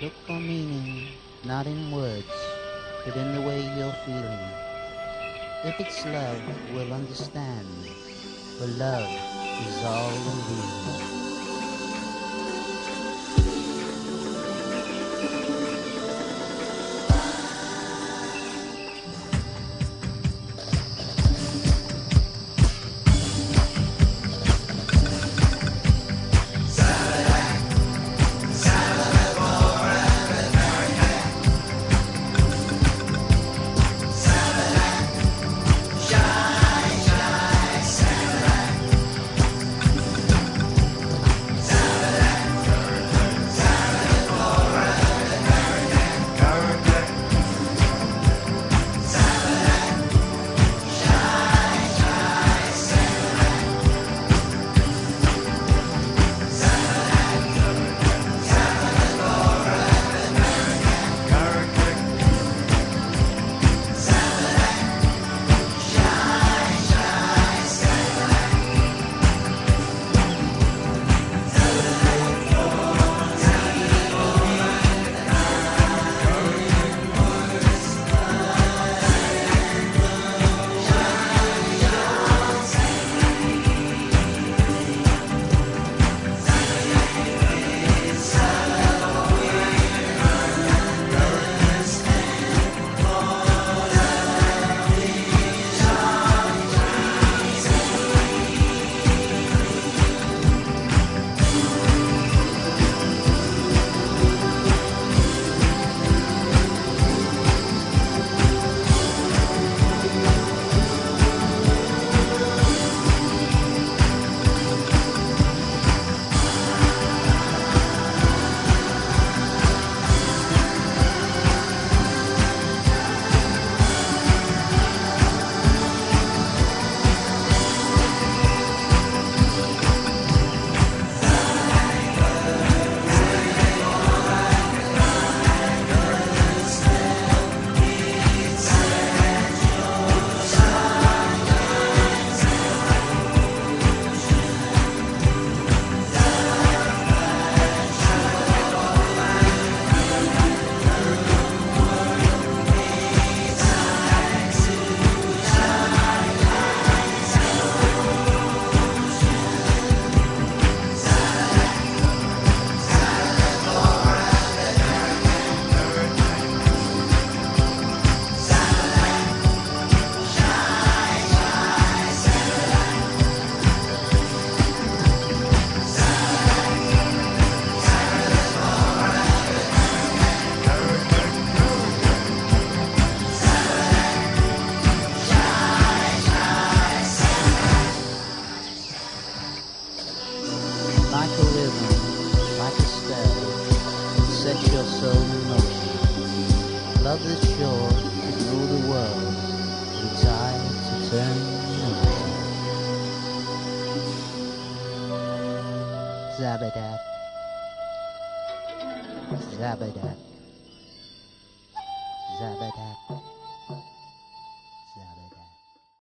Look for meaning, not in words, but in the way you're feeling. If it's love, we'll understand, for love is all revealing. Like a rhythm, like a spell, set your soul in motion. Love that's sure to rule the world, the tide to turn the ocean. Zabadak. Zabadak. Zabadak.